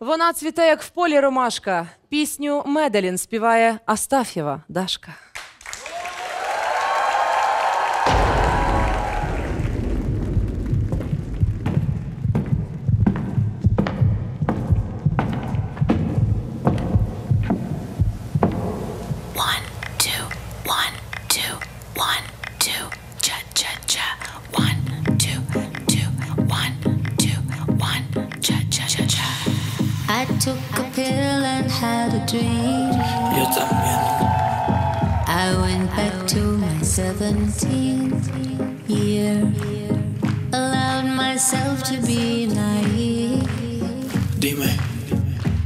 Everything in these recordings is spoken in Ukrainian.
Вона цвіте, як в полі ромашка. Пісню Меделін співає Астаф'єва Дашка. I took a pill and had a dream. Yo también. I went back to my 17th year. Allowed myself to be naive, Dime,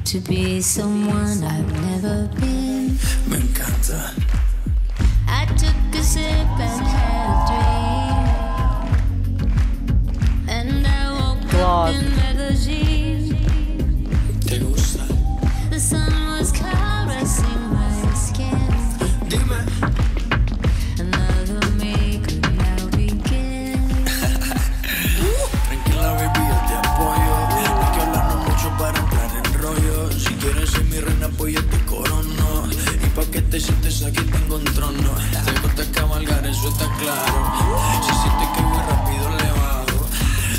to be someone I've never been. me encanta. I took a sip aquí tengo un trono. Te gusta cabalgar, eso está claro. Si sientes que voy rápido, le bajo.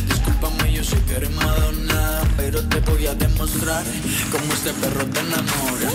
Discúlpame, yo sé que eres Madonna. Pero te voy a demostrar cómo este perro te enamora.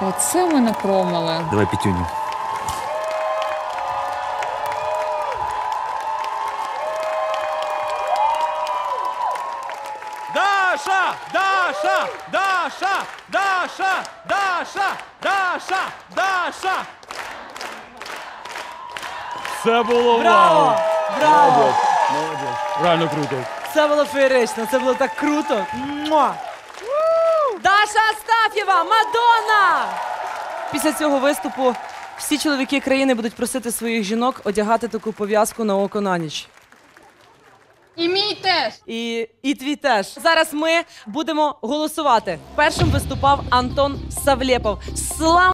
Оце ми не промали. Давай пятюню. Даша! Даша! Даша! Даша! Даша! Даша! Даша! Це було Браво! вау! Браво! Реально круто. Це було феєрично, це було так круто. Муа! Даша Астаф'єва, Мадонна! Після цього виступу всі чоловіки країни будуть просити своїх жінок одягати таку пов'язку на око на ніч. І мій теж. І, і твій теж. Зараз ми будемо голосувати. Першим виступав Антон Савлєпов. Слава